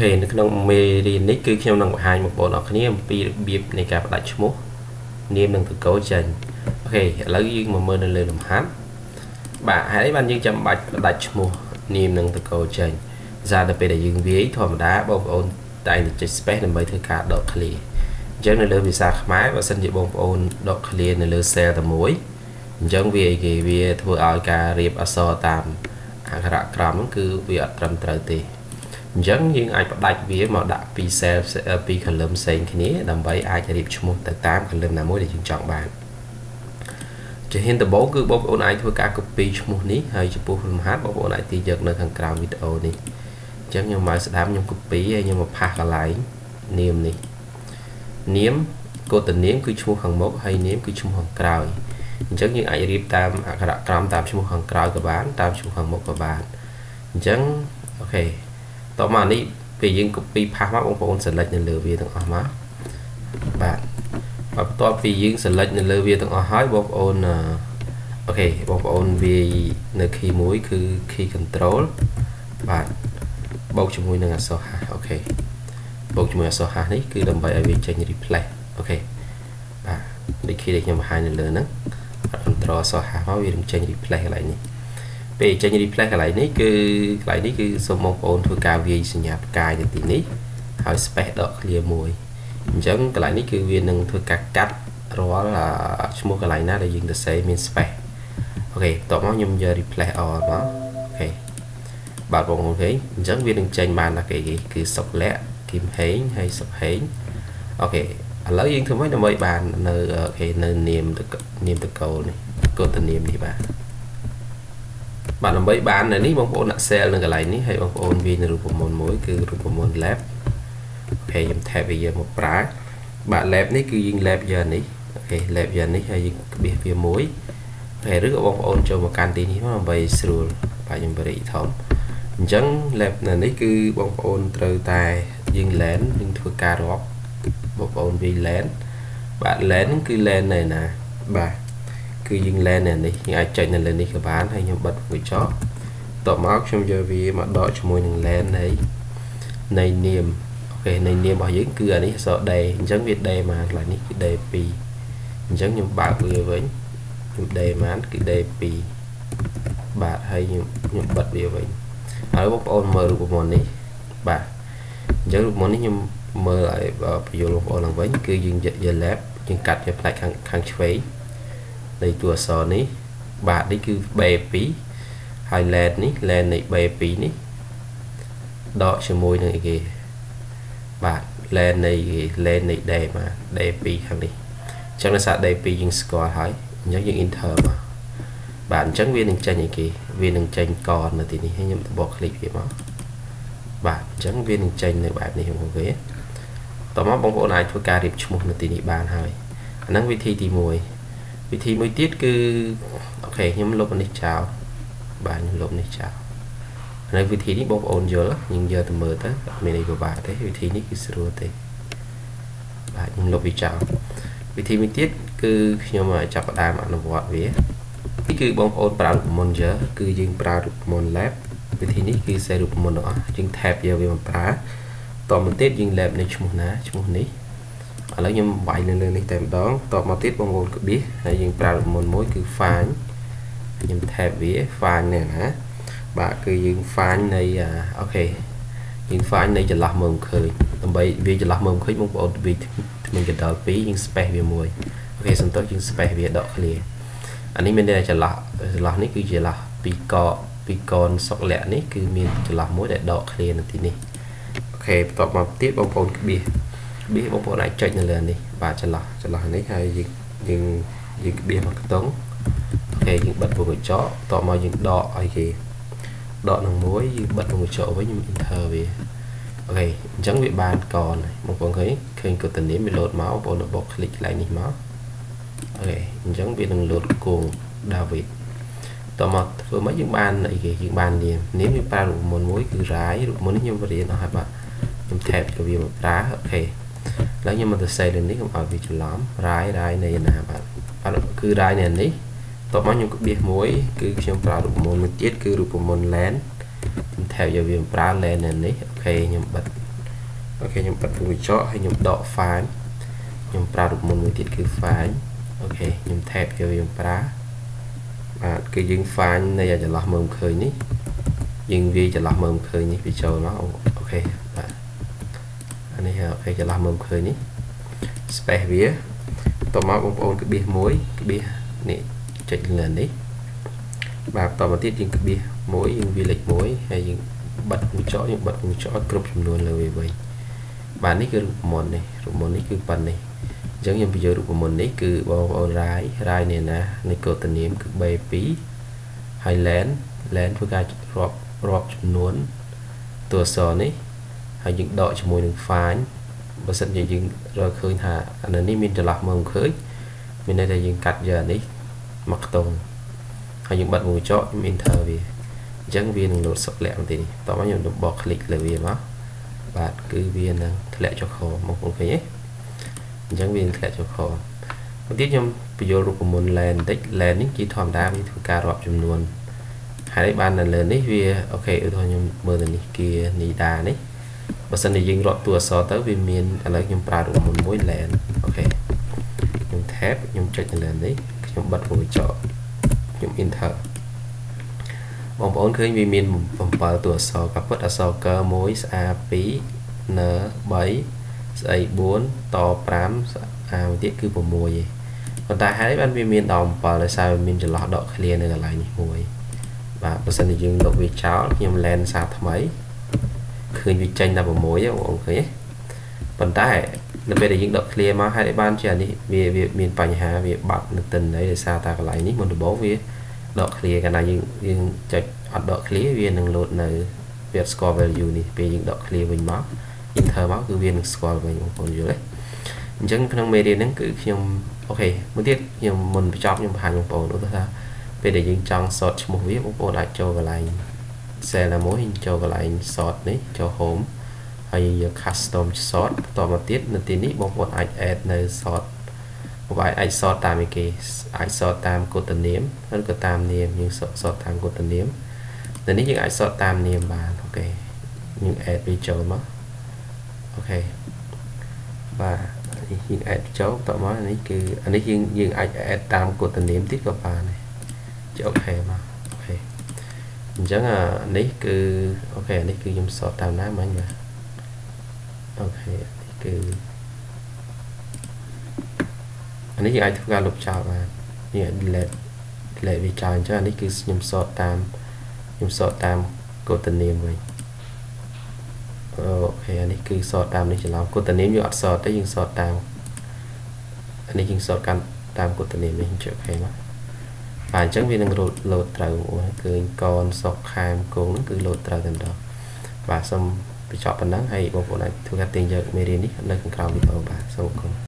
ខេនៅក្នុងមេរៀននេះគឺខ្ញុំនឹងបង្ហាញបងប្អូនអរគ្នាអំពីរបៀបនៃការផ្ដាច់ឈ្មោះនាមនិងតកោចេញអូខេឥឡូវយើងមកមើលនៅលើលំហាត់បាទហេតុអីបានយើងចាំបាច់ផ្ដាច់ឈ្មោះនាមនិងតកោចេញសារទៅពេលដែលយើងវាយធម្មតាបងប្អូនតែងតែចុច space ដើម្បីធ្វើការដក clear អញ្ចឹងនៅលើភាសាខ្មែរបើសិនជាបងប្អូនដក clear នៅលើ cell តែមួយអញ្ចឹងវាអីគេវាធ្វើឲ្យការរៀបអក្សរតាមអក្សរក្រមហ្នឹងគឺវាអត់ត្រឹមត្រូវទេ អញ្ចឹងយើងអាចផ្ដាច់វាមកដាក់ពី cell ពី column ផ្សេងគ្នាដើម្បីអាចរៀបឈ្មោះទៅតាម column ណាមួយដែលយើងចង់បានជាហ៊ានដំបូងគឺបងប្អូនអាចធ្វើការ copy ឈ្មោះនេះហើយចំពោះលំហាត់បងប្អូនអាចទីយកនៅខាងក្រោមវីដេអូនេះអញ្ចឹងខ្ញុំមកស្ដាប់ខ្ញុំ copy ហើយខ្ញុំមកផាសកន្លែងនាមនេះនាមកូដនាមគឺឈ្មោះខាងមុខហើយនាមគឺឈ្មោះខាងក្រោយអញ្ចឹងយើងអាចរៀបតាមអក្សរក្រមតាមឈ្មោះខាងក្រោយក៏បានតាមឈ្មោះខាងមុខក៏បានអញ្ចឹង OK តមកនេះពេលយើង copy ផាសមកបងប្អូន select នៅលើវាទាំងអស់មកបាទបន្ទាប់ពីយើង select នៅលើវាទាំងអស់ហើយបងប្អូន OK បងប្អូនវាយនៅ key មួយគឺ key control បាទបូកជាមួយនឹងអក្សរ H OK បូកជាមួយអក្សរ H នេះគឺដើម្បីឲ្យវាចេញ replace OK បាទដូច key ដែលខ្ញុំបង្ហាញនៅលើហ្នឹង control អក្សរ H មកវានឹងចេញ replace កន្លែងនេះ ពេលចេញ replace កន្លែងនេះគឺកន្លែងនេះគឺសូមបងប្អូនធ្វើការវាយសញ្ញាផ្កាយនៅទីនេះហើយ space ដក ឃ្លា មួយអញ្ចឹងកន្លែងនេះគឺវានឹងធ្វើការកាត់រាល់ឈ្មោះកន្លែងណាដែលយើងទៅសេមាន space អូខេបន្ទាប់មកខ្ញុំយក replace all មកអូខេបាទបងប្អូនឃើញអញ្ចឹងវានឹងចេញបានតែគេគឺសុកលៈគឹមហេងហើយសុកហេង OK ឥឡូវយើងធ្វើម៉េចដើម្បីបាននៅ OK នៅនាមនាមត្រកូលនេះគោត្តនាមនេះបាទ បាទដើម្បីបាននៅនេះបងប្អូនដាក់ cell នៅកន្លែងនេះហើយបងប្អូនវាយនៅរូបមន្តមួយគឺរូបមន្ត left OK ខ្ញុំ tab វាយកមកប្រើបាទ lab នេះគឺយើង lab យកនេះអូខេ lab យកនេះហើយយើងក្បៀសវាមួយហើយឬក៏បងប្អូនចូលមកកាន់ទីនេះមកដើម្បីស្រួលបាទខ្ញុំបរិយធំអញ្ចឹង lab នៅនេះគឺបងប្អូនត្រូវតែយើង LAN យើងធ្វើការរាប់បងប្អូនវា LAN បាទ LAN គឺ LAN នៅណាបាទ គឺយើង LAN នៅនេះយើងអាចចុចនៅលើនេះក៏បានហើយខ្ញុំបិទវាចោលតបមកខ្ញុំយកវាមកដកជាមួយនឹង LAN នៃនៃនាមអូខេនៃនាមរបស់យើងគឺអានេះអក្សរ D អញ្ចឹងវា D មកកន្លែងនេះគឺ D2 អញ្ចឹងខ្ញុំបើកវាវិញខ្ញុំ D មកគឺ D2 បាទហើយខ្ញុំខ្ញុំបិទវាវិញហើយបងប្អូនមើលរូបមន្តនេះបាទអញ្ចឹងរូបមន្តនេះខ្ញុំមើលឲ្យបញ្យល់បងប្អូនឡើងវិញគឺយើងយក lab យើងកាត់ជាផ្នែកខាងខាងឆ្វេង នៃតួអក្សរនេះបាទនេះគឺ B2 ហើយ LED នេះ LED នៃ B2 នេះដកជាមួយនឹងអីគេបាទ lane នៃ lane នៃ D មក D2 ខាងនេះអញ្ចឹងដោយសារ D2 យើងស្គាល់ហើយអញ្ចឹងយើង enter មកបាទអញ្ចឹងវានឹងចេញអីគេវានឹងចេញកននៅទីនេះហើយខ្ញុំបក click វាមកបាទអញ្ចឹងវានឹងចេញនៅបែបនេះហ្នឹងគេតមកបងប្អូនអាចធ្វើការរៀបឈ្មោះនៅទីនេះបានហើយអាហ្នឹងវិធីទី1 វិធីមួយទៀតគឺអូខេខ្ញុំលុបនេះចោលបាទខ្ញុំលុបនេះចោលហើយវិធីនេះបងប្អូនយល់យើងយកទៅមើលទៅអត់មានអីពិបាកទេវិធីនេះគឺស្រួលទេបាទខ្ញុំលុបវាចោលវិធីមួយទៀតគឺខ្ញុំចាប់ផ្ដើមអនុវត្តវានេះគឺបងប្អូនប្រើរូបមន្តយើគឺយើងប្រើរូបមន្ត lab វិធីនេះគឺសេរូបមន្តទាំងអស់យើង tab យកវាមកប្រើតមកទៀតយើង lab នៃឈ្មោះណាឈ្មោះនេះ ឥឡូវខ្ញុំវាយនៅលើនេះតែម្ដងតមកទៀតបងប្អូនក្បៀសហើយយើងប្រើរូបមន្តមួយគឺ find ខ្ញុំ tab វា find នេះណាបាទគឺយើង find នៃអូខេយើង find នៃចន្លោះមើលឃើញដើម្បីវាចន្លោះមើលឃើញបងប្អូនវាមានកណ្ដាល2យើង space វាមួយអូខេសន្ទុះយើង space វាដក clear អានេះមានន័យថាចន្លោះចន្លោះនេះគឺចន្លោះពីកពីកនសុកលៈនេះគឺមានចន្លោះមួយដែលដក clear នៅទីនេះអូខេបន្ទាប់មកទៀតបងប្អូនក្បៀស ក្បៀសបងប្អូនអាចចុចនៅលើនេះបាទចន្លោះចន្លោះនេះហើយយើងយើងយើងក្បៀសមកខ្ទង់អូខេយើងបិទពងកញ្ចក់បន្ទាប់មកយើងដកឲ្យគេដកនឹងមួយយើងបិទពងកញ្ចក់វិញខ្ញុំ enter វាអូខេអញ្ចឹងវាបានកនបងប្អូនឃើញឃើញកូដនាមវាលោតមកបងប្អូនបោក click កន្លែងនេះមកអូខេអញ្ចឹងវានឹងលោតគង David តមកធ្វើមកយើងបានអីគេយើងបាននាមនាមយើងប្រើរូបមន្តមួយគឺរាយរូបមន្តនេះខ្ញុំរៀនអស់ហើយបាទខ្ញុំ tab ទៅវាមកប្រើអូខេឥ ឡូវខ្ញុំមកទៅសេលើនេះខ្ញុំឲ្យវាច្រឡំរាយរាយនៃណាបាទបាទគឺរាយនៃនេះតបមកខ្ញុំក្បៀសមួយ គឺខ្ញុំប្រើរូបមន្តមួយទៀតគឺរូបមន្ត land ខ្ញុំថែបយកវាប្រើ land នៅនេះអូខេខ្ញុំបិទអូខេខ្ញុំបិទពងកញ្ចក់ហើយខ្ញុំដក file ខ្ញុំប្រើរូបមន្តមួយទៀតគឺ file អូខេខ្ញុំ tab យកវាប្រើបាទគឺយើង file នៃចន្លោះមើលឃើញនេះយើងវាចន្លោះមើលឃើញនេះវាចូលមកអូខេបាទ អានេះអូខេចន្លោះមើលឃើញនេះ space វាតមកបងប្អូនក្បៀសមួយក្បៀសនេះចុចលើនេះបាទបន្តមកទៀតយើងក្បៀសមួយយើងវាលេខ1ហើយយើងបិទកញ្ចក់យើងបិទកញ្ចក់គ្រប់ចំនួនលើវាវិញបាទនេះគឺរូបមន្តនេះរូបមន្តនេះគឺប៉ុណ្នេះអញ្ចឹងខ្ញុំបញ្ចូលរូបមន្តនេះគឺបងប្អូនរាយរាយនេះណានៃកូដនាមគឺ B2 ហើយ LAN LAN ធ្វើការរាប់រាប់ចំនួនតួអក្សរនេះ ហើយយើងដកជាមួយនឹង find បើសិនជាយើងរកឃើញថាអានេះមានចន្លោះមើលឃើញមានន័យថាយើងកាត់យកអានេះមកខ្ទង់ហើយយើងបិទមួយចកខ្ញុំ enter វាអញ្ចឹងវានឹងលោតសុកលាក់បន្តិចតោះមកខ្ញុំបោះ click លើវាមកបាទគឺវានឹងធ្លាក់ចុះខមកបងឃើញទេអញ្ចឹងវានឹងធ្លាក់ចុះខមកទៀតខ្ញុំបញ្យល់រូបមន្ត LAN បន្តិច LAN នេះជាធម្មតាវាធ្វើការរាប់ចំនួនហើយបាននៅលើនេះវាអូខេឧទាហរណ៍ខ្ញុំមើលទៅនេះគៀ NIDA នេះ បើសិនជាយើងរាប់តួអក្សរទៅវាមានឥឡូវខ្ញុំប្រើរូបមន្តមួយ LAN អូខេខ្ញុំ tab ខ្ញុំចុចនៅលើនេះខ្ញុំបិទមួយចកខ្ញុំ enter បងប្អូនឃើញវាមាន7តួអក្សរក៏ពិតអក្សរក1ស្អា2ន3ស្អី4ត5អាមួយទៀតគឺ6ឯងប៉ុន្តែហេតុអីបានវាមានដល់7ដោយសារវាមានចន្លោះដក clear នៅកន្លែងនេះមួយបាទបើសិនជាយើងលុបវាចោលខ្ញុំ len សារថ្មី ឃើញវាចេញដល់6បងប្អូនឃើញទេប៉ុន្តែនៅពេលដែលយើងដក clear មកហើយបានជានេះវាវាមានបញ្ហាវាបាត់នៅទិន្នន័យដោយសារតែកន្លែងនេះមុនដំបូងវាដក clear កាលណាយើងយើងចុចអត់ដក clear វានឹង load នៅវា score value នេះពេលយើងដក clear វិញមកយើងធ្វើមកគឺវានឹង score វិញបងប្អូនយល់ទេអញ្ចឹងក្នុងមេរៀនហ្នឹងគឺខ្ញុំអូខេមួយទៀតខ្ញុំមុនបញ្ចប់ខ្ញុំបង្ហាញបងប្អូនឧទាហរណ៍ពេលដែលយើងចង់ sort ឈ្មោះវាបងប្អូនអាចចូលកន្លែង cell ណាមួយចូលកន្លែង sort នេះចូល home ហើយយក custom sort បន្តមកទៀតនៅទីនេះបងប្អូនអាច add នៅ sort បងប្អូនអាច sort តាមឯគេអាច sort តាមកូដនាមឬក៏តាមនាមយើង sort តាមកូដនាមនៅនេះយើងអាច sort តាមនាមបានអូខេយើង add វាចូលមកOK បាទនេះយើង add ចូលបន្តមកនេះគឺអានេះយើងយើងអាច add តាមគោត្តនាមទៀតក៏បានដែរចុច OK មក អូខេអញ្ចឹងអានេះគឺ OK នេះគឺខ្ញុំ sort តាមណាមិញបាទ OK នេះគឺអានេះយើងអាចធ្វើការលុបចោលបាននេះ delete delete វាចោលអញ្ចឹងអានេះគឺខ្ញុំ sort តាមខ្ញុំ sort តាមកូដនាមវិញអូខេអានេះគឺ sort តាមនេះច្រឡំកូដនាមយើងអត់ sort ទេយើង sort តាមអានេះយើង sort កាន់តាមកូដនាមនេះចុចអូខេម កបាទអញ្ចឹងវានឹងលោតត្រូវឃើញកនសុកខែមគងហ្នឹងគឺលោតត្រូវតែម្ដងបាទសូមបញ្ចប់ប៉ុណ្ណឹងហើយបងប្អូនអាចធ្វើការទាញយកមេរៀននេះនៅខាងក្រោមវីដេអូបាទសូមអរគុណ